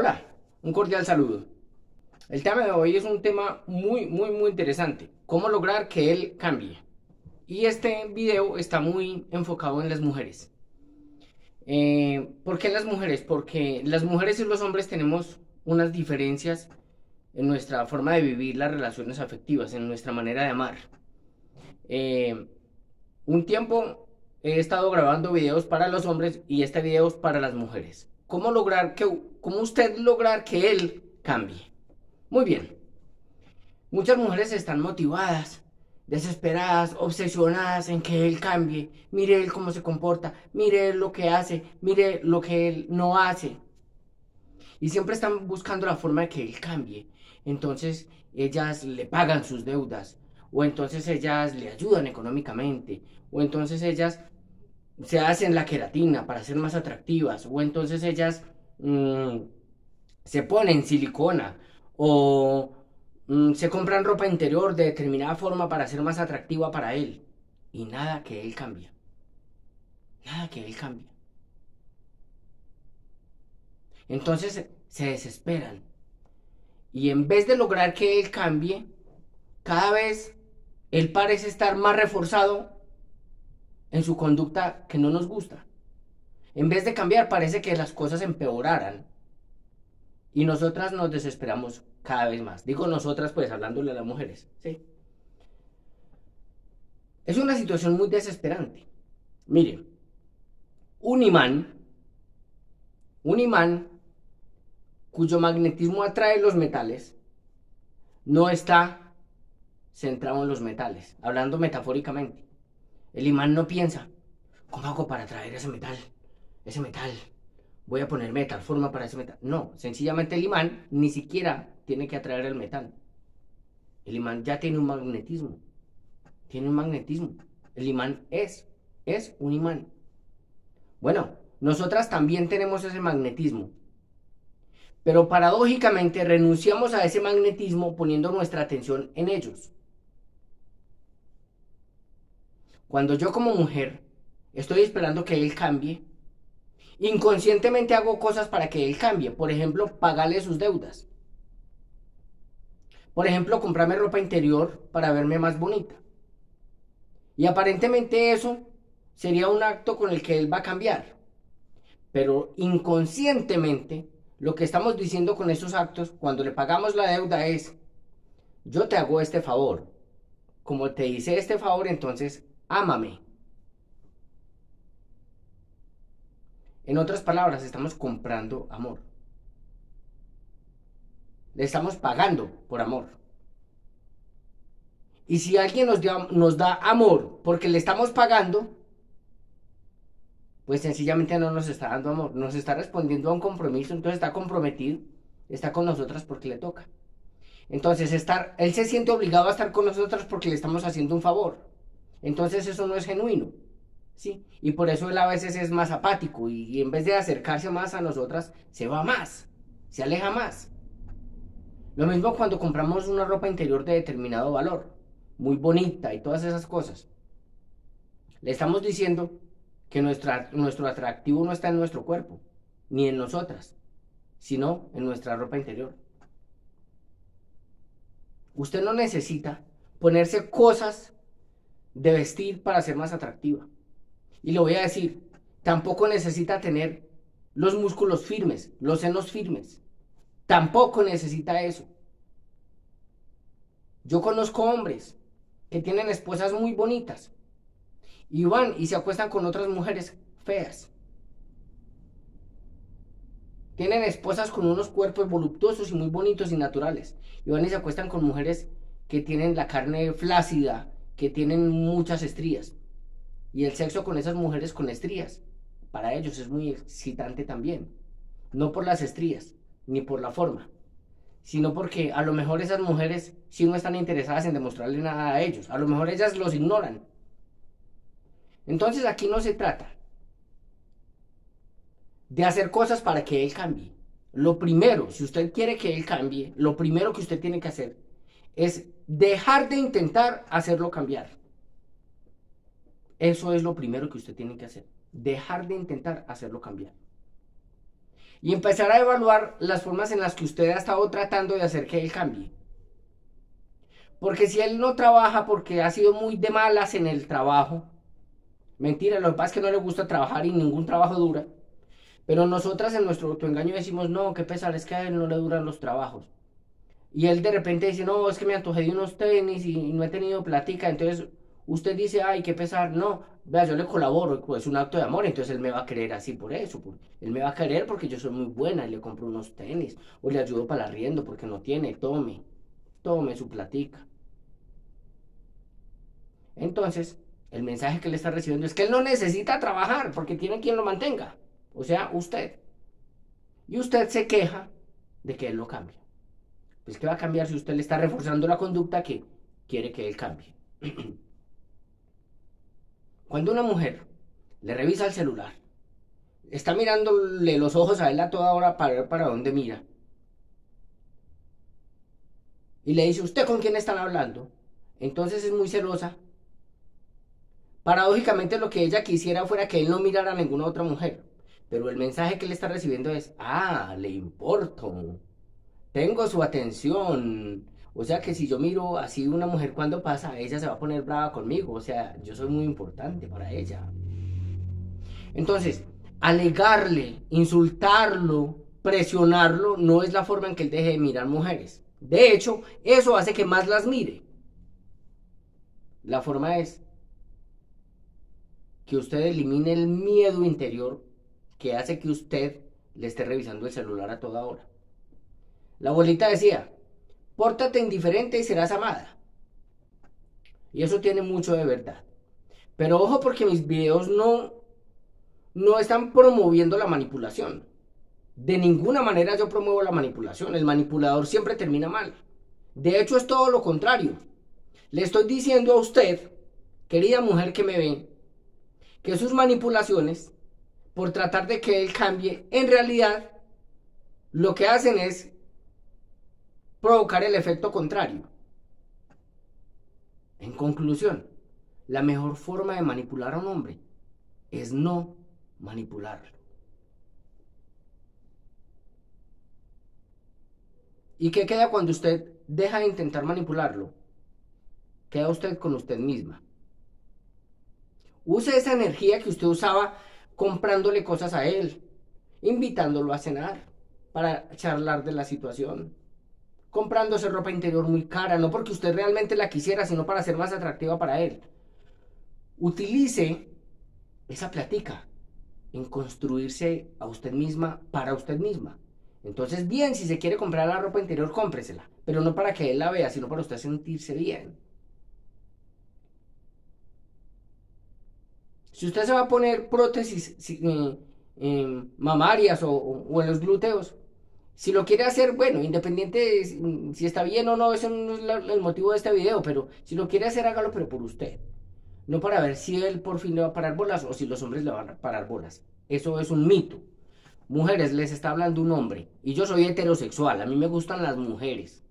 Hola, un cordial saludo. El tema de hoy es un tema muy, muy, muy interesante. ¿Cómo lograr que él cambie? Y este video está muy enfocado en las mujeres. Eh, ¿Por qué las mujeres? Porque las mujeres y los hombres tenemos unas diferencias en nuestra forma de vivir las relaciones afectivas, en nuestra manera de amar. Eh, un tiempo he estado grabando videos para los hombres y este video es para las mujeres. ¿Cómo lograr que, cómo usted lograr que él cambie? Muy bien. Muchas mujeres están motivadas, desesperadas, obsesionadas en que él cambie. Mire él cómo se comporta, mire él lo que hace, mire lo que él no hace. Y siempre están buscando la forma de que él cambie. Entonces ellas le pagan sus deudas, o entonces ellas le ayudan económicamente, o entonces ellas se hacen la queratina para ser más atractivas, o entonces ellas mm, se ponen silicona, o mm, se compran ropa interior de determinada forma para ser más atractiva para él, y nada que él cambie. Nada que él cambie. Entonces se desesperan. Y en vez de lograr que él cambie, cada vez él parece estar más reforzado en su conducta que no nos gusta. En vez de cambiar, parece que las cosas empeoraran. Y nosotras nos desesperamos cada vez más. Digo nosotras, pues hablándole a las mujeres. ¿sí? Es una situación muy desesperante. Mire, un imán, un imán cuyo magnetismo atrae los metales, no está centrado en los metales, hablando metafóricamente. El imán no piensa, ¿cómo hago para atraer ese metal? Ese metal. Voy a ponerme de tal forma para ese metal. No, sencillamente el imán ni siquiera tiene que atraer el metal. El imán ya tiene un magnetismo. Tiene un magnetismo. El imán es, es un imán. Bueno, nosotras también tenemos ese magnetismo. Pero paradójicamente renunciamos a ese magnetismo poniendo nuestra atención en ellos. Cuando yo como mujer estoy esperando que él cambie, inconscientemente hago cosas para que él cambie. Por ejemplo, pagarle sus deudas. Por ejemplo, comprarme ropa interior para verme más bonita. Y aparentemente eso sería un acto con el que él va a cambiar. Pero inconscientemente, lo que estamos diciendo con esos actos, cuando le pagamos la deuda es, yo te hago este favor. Como te hice este favor, entonces ámame. En otras palabras, estamos comprando amor. Le estamos pagando por amor. Y si alguien nos, nos da amor porque le estamos pagando, pues sencillamente no nos está dando amor, nos está respondiendo a un compromiso, entonces está comprometido, está con nosotras porque le toca. Entonces, estar, él se siente obligado a estar con nosotras porque le estamos haciendo un favor. Entonces eso no es genuino. ¿sí? Y por eso él a veces es más apático y, en vez de acercarse más a nosotras, se va más, se aleja más. Lo mismo cuando compramos una ropa interior de determinado valor, muy bonita y todas esas cosas. Le estamos diciendo que nuestro atractivo no está en nuestro cuerpo, ni en nosotras, sino en nuestra ropa interior. Usted no necesita ponerse cosas de vestir para ser más atractiva. Y le voy a decir, tampoco necesita tener los músculos firmes, los senos firmes. Tampoco necesita eso. Yo conozco hombres que tienen esposas muy bonitas y van y se acuestan con otras mujeres feas. Tienen esposas con unos cuerpos voluptuosos y muy bonitos y naturales. Y van y se acuestan con mujeres que tienen la carne flácida, que tienen muchas estrías. Y el sexo con esas mujeres con estrías, para ellos es muy excitante también. No por las estrías, ni por la forma, sino porque a lo mejor esas mujeres sí no están interesadas en demostrarle nada a ellos. A lo mejor ellas los ignoran. Entonces aquí no se trata de hacer cosas para que él cambie. Lo primero, si usted quiere que él cambie, lo primero que usted tiene que hacer es dejar de intentar hacerlo cambiar. Eso es lo primero que usted tiene que hacer. Dejar de intentar hacerlo cambiar. y empezar a evaluar las formas en las que usted ha estado tratando de hacer que él cambie. Porque si él no trabaja porque ha sido muy de malas en el trabajo, mentira, lo que pasa es que no le gusta trabajar y ningún trabajo dura. Pero nosotras en nuestro autoengaño decimos, no, qué pesar, es que a él no le duran los trabajos. Y él de repente dice, no, es que me antojé de unos tenis y no he tenido platica. Entonces usted dice, ay, qué pesar. No, vea, yo le colaboro, pues es un acto de amor. Entonces él me va a querer así por eso. él me va a querer porque yo soy muy buena y le compro unos tenis. O le ayudo para el arriendo porque no tiene, tome, tome su platica. Entonces, el mensaje que le está recibiendo es que él no necesita trabajar porque tiene quien lo mantenga. O sea, usted. Y usted se queja de que él lo cambie. Pues, ¿qué va a cambiar si usted le está reforzando la conducta que quiere que él cambie? Cuando una mujer le revisa el celular, está mirándole los ojos a él a toda hora para ver para dónde mira. Y le dice, ¿usted con quién están hablando? Entonces es muy celosa Paradójicamente lo que ella quisiera fuera que él no mirara a ninguna otra mujer. Pero el mensaje que le está recibiendo es, ah, le importo. Tengo su atención. O sea que si yo miro así una mujer cuando pasa, ella se va a poner brava conmigo. O sea, yo soy muy importante para ella. Entonces, alegarle, insultarlo, presionarlo, no es la forma en que él deje de mirar mujeres. De hecho, eso hace que más las mire. La forma es que usted elimine el miedo interior que hace que usted le esté revisando el celular a toda hora. La abuelita decía, pórtate indiferente y serás amada. Y eso tiene mucho de verdad. Pero ojo porque mis videos no, no están promoviendo la manipulación. De ninguna manera yo promuevo la manipulación. El manipulador siempre termina mal. De hecho es todo lo contrario. Le estoy diciendo a usted, querida mujer que me ve, que sus manipulaciones, por tratar de que él cambie, en realidad lo que hacen es provocar el efecto contrario. En conclusión, la mejor forma de manipular a un hombre es no manipularlo. ¿Y qué queda cuando usted deja de intentar manipularlo? Queda usted con usted misma. Use esa energía que usted usaba comprándole cosas a él, invitándolo a cenar para charlar de la situación, comprándose ropa interior muy cara, no porque usted realmente la quisiera, sino para ser más atractiva para él. Utilice esa platica en construirse a usted misma para usted misma. Entonces, bien, si se quiere comprar la ropa interior, cómpresela, pero no para que él la vea, sino para usted sentirse bien. Si usted se va a poner prótesis eh, mamarias o, en los glúteos, si lo quiere hacer, bueno, independiente si está bien o no, eso no es el motivo de este video, pero si lo quiere hacer, hágalo, pero por usted. No para ver si él por fin le va a parar bolas o si los hombres le van a parar bolas. Eso es un mito. Mujeres, les está hablando un hombre. Y yo soy heterosexual, a mí me gustan las mujeres.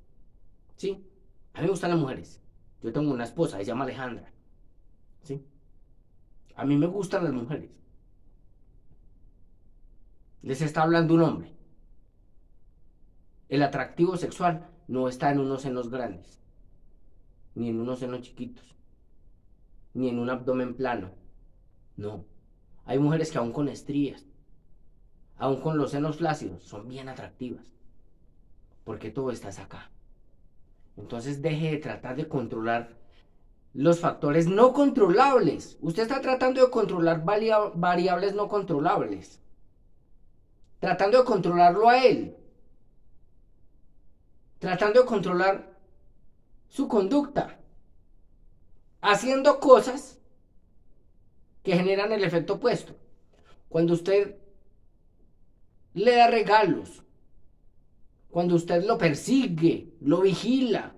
¿Sí? A mí me gustan las mujeres. Yo tengo una esposa, se llama Alejandra. ¿Sí? A mí me gustan las mujeres. Les está hablando un hombre. El atractivo sexual no está en unos senos grandes, ni en unos senos chiquitos, ni en un abdomen plano. No. Hay mujeres que aún con estrías, aún con los senos flácidos, son bien atractivas. Porque todo está acá. Entonces deje de tratar de controlar los factores no controlables. Usted está tratando de controlar variables no controlables. Tratando de controlarlo a él. Tratando de controlar su conducta. Haciendo cosas que generan el efecto opuesto. Cuando usted le da regalos, cuando usted lo persigue, lo vigila,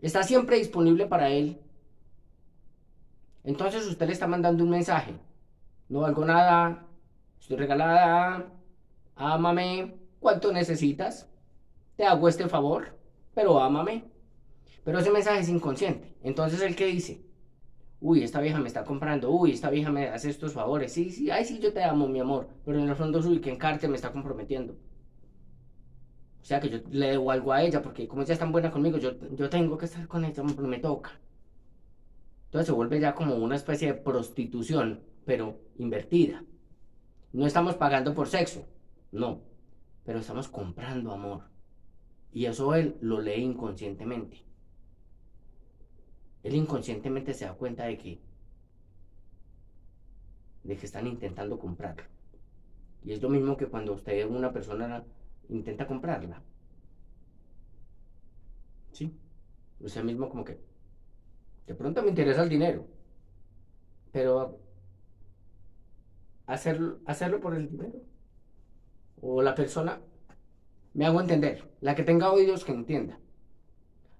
está siempre disponible para él, entonces usted le está mandando un mensaje. No valgo nada, estoy regalada, ámame, ¿cuánto necesitas? Te hago este favor, pero ámame. Pero ese mensaje es inconsciente. Entonces el que dice, uy, esta vieja me está comprando, uy, esta vieja me hace estos favores, sí, sí, ay, sí, yo te amo, mi amor, pero en el fondo, uy, que encarte me está comprometiendo. O sea que yo le debo algo a ella, porque como ella es tan buena conmigo, yo, yo tengo que estar con ella, me toca. Entonces se vuelve ya como una especie de prostitución, pero invertida. No estamos pagando por sexo, no, pero estamos comprando amor. Y eso él lo lee inconscientemente. Él inconscientemente se da cuenta de que de que están intentando comprarlo. Y es lo mismo que cuando usted una persona intenta comprarla. Sí. Usted mismo como que de pronto me interesa el dinero. Pero hacerlo por el dinero. O la persona, me hago entender, la que tenga oídos que entienda.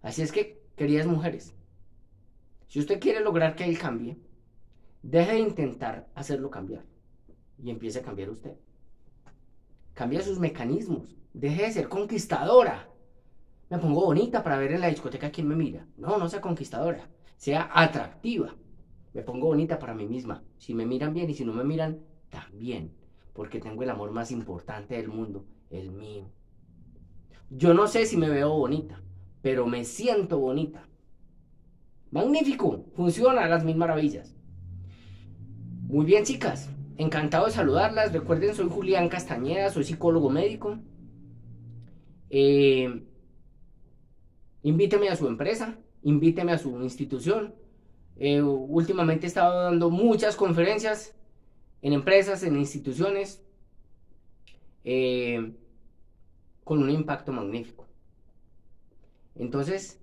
Así es que, queridas mujeres, si usted quiere lograr que él cambie, deje de intentar hacerlo cambiar y empiece a cambiar usted. Cambia sus mecanismos, deje de ser conquistadora. Me pongo bonita para ver en la discoteca quién me mira. No, no sea conquistadora, sea atractiva. Me pongo bonita para mí misma. Si me miran bien y si no me miran, también, porque tengo el amor más importante del mundo, el mío. Yo no sé si me veo bonita, pero me siento bonita. Magnífico, funciona a las mil maravillas. Muy bien, chicas, encantado de saludarlas. Recuerden, soy Julián Castañeda, soy psicólogo médico. Eh, invíteme a su empresa, invíteme a su institución. Eh, últimamente he estado dando muchas conferencias en empresas, en instituciones, eh, con un impacto magnífico. Entonces,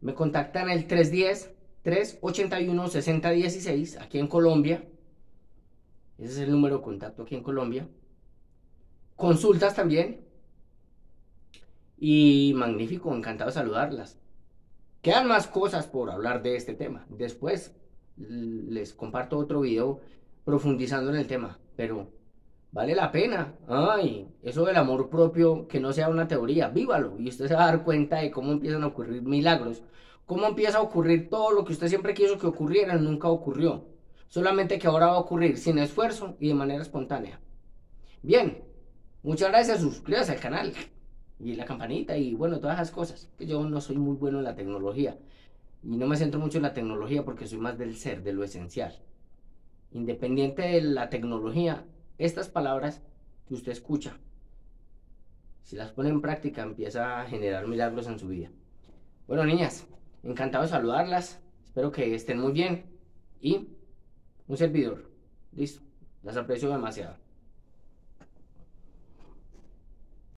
me contactan el 310-381-6016 aquí en Colombia. Ese es el número de contacto aquí en Colombia. Consultas también. Y magnífico, encantado de saludarlas. Quedan más cosas por hablar de este tema. Después les comparto otro video profundizando en el tema, pero vale la pena. Ay, eso del amor propio, que no sea una teoría, vívalo y usted se va a dar cuenta de cómo empiezan a ocurrir milagros, cómo empieza a ocurrir todo lo que usted siempre quiso que ocurriera, nunca ocurrió. Solamente que ahora va a ocurrir sin esfuerzo y de manera espontánea. Bien, muchas gracias, suscríbase al canal y la campanita y bueno, todas esas cosas. Que yo no soy muy bueno en la tecnología y no me centro mucho en la tecnología porque soy más del ser, de lo esencial independiente de la tecnología, estas palabras que usted escucha, si las pone en práctica, empieza a generar milagros en su vida. Bueno, niñas, encantado de saludarlas. Espero que estén muy bien. Y un servidor. Listo. Las aprecio demasiado.